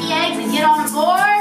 eggs and get on board.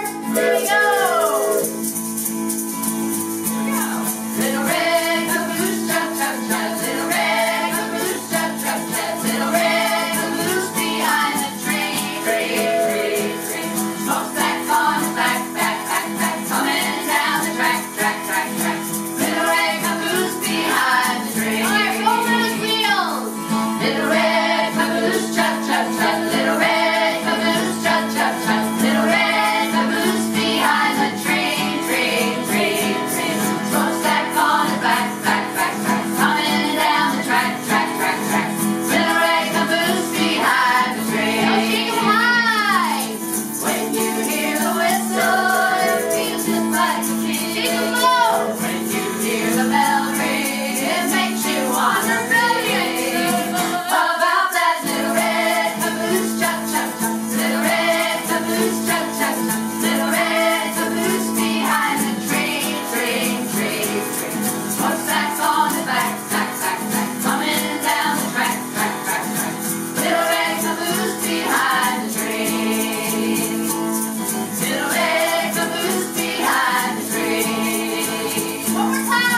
One more time.